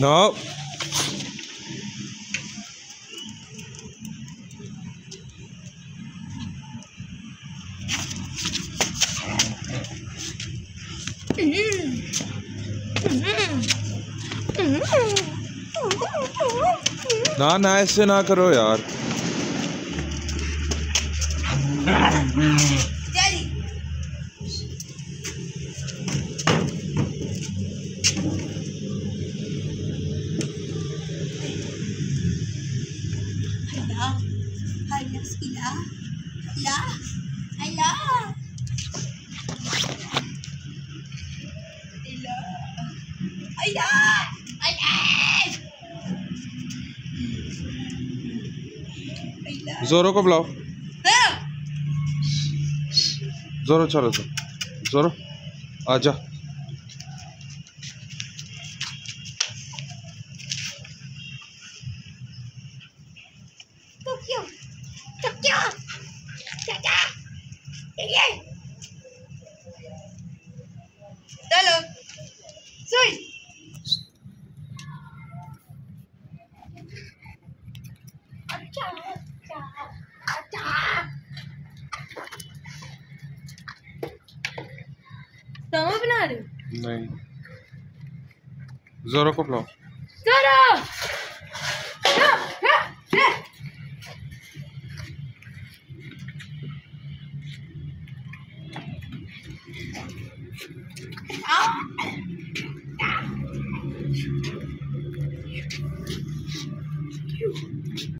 No. ना ना ऐसे ना करो यार Hala, sila. Hala. Hala. Hala. जोरो को बुलाओ. जोरो चलो तो जोरो आजा Tokyo. तो तवा बना रहे नहीं। जोरो को बुलाओ। जोरो!